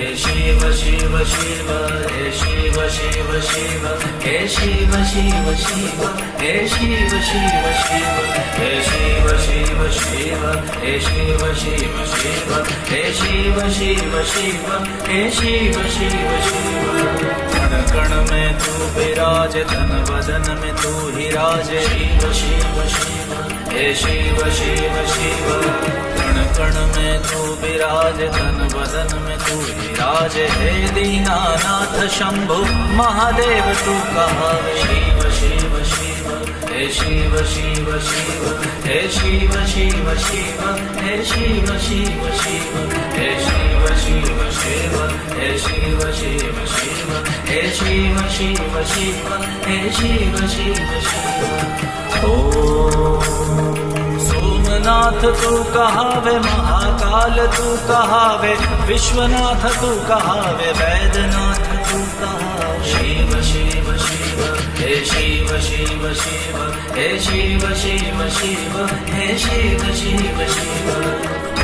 हे शिव शिव शिव हे शिव शिव शिव हे शिव शिव शिव हे शिव शिव शिव हे शिव शिव शिव हे शिव शिव शिव हे शिव शिव शिव कण कण में तू विराज धन वदन में तू ही राज शिव शिव शिव हे शिव शिव शिव कण कण में तू विराज धन वदन में तू विराज हे दीनानाथ शंभु महादेव तू कहा शिव शिव शिव हे शिव शिव शिव हे शिव शिव शिव हे शिव शिव शिव हे शिव शिव शिव हे शिव शिव शिव हे शिव शिव शिव हे शिव शिव शिव ओ सोमनाथ तू कहावे महाकाल तू कहावे विश्वनाथ तू कहावे वैद्यनाथ तू कहावे। शिव शिव शिव हे शिव शिव शिव हे शिव शिव शिव हे शिव शिव शिव।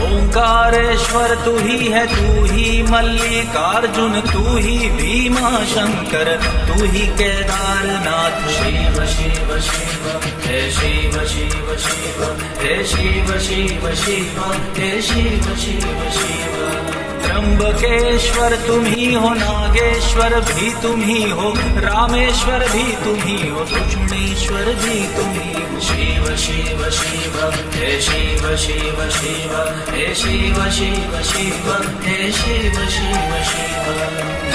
ओंकारेश्वर तू ही है तू ही मल्लिकार्जुन तू ही भीमा शंकर तू ही केदारनाथ। शिव शिव शिव शिव शिव हे शिव शिव शिव हे शिव शिव शिव त्र्यंबकेश्वर, तुम ही हो नागेश्वर, भी तुम ही हो रामेश्वर, भी तुम ही हो दक्षिणेश्वर, भी तुम ही हो। शिव शिव शिव, हे शिव शिव शिव, हे शिव शिव शिव, हे शिव शिव शिव।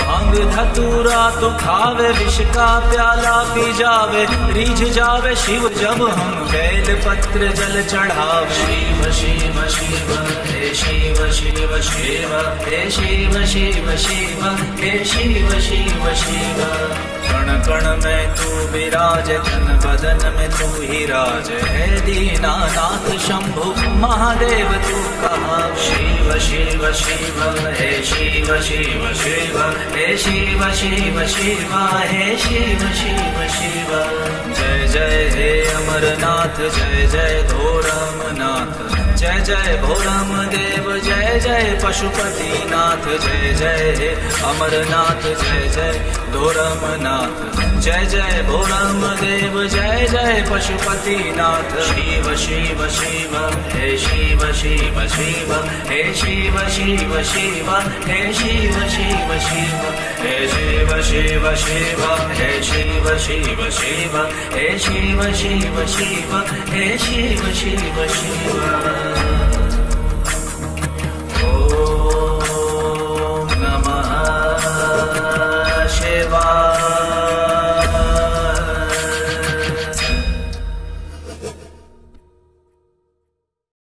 भाँग धतूरा तो खावे, विष का प्याला, पी जावे, रीझ जावे, शिव, जब हम बेल पत्र जल चढ़ावे। शिव शिव शिव हे शिव शिव शिव हे शिव शिव शिव हे शिव शिव शिव कण कण में तू विराज जन बदन में तू ही राज है दीनानाथ शंभु महादेव तू कहा शिव शिव शिव हे शिव शिव शिव हे शिव शिव शिव हे शिव शिव शिव जय जय हे अमरनाथ जय जय धोरमनाथ जय जय भोरम देव जय जय पशुपति नाथ जय जय हे अमरनाथ जय जय धोरमनाथ जय जय भोरम देव जय जय पशुपति नाथ शिव शिव शिव हे शिव शिव शिव हे शिव शिव शिव हे शिव शिव शिव हे शिव शिव शिव हे शिव शिव शिव हे शिव शिव शिव हे शिव शिव शिव love.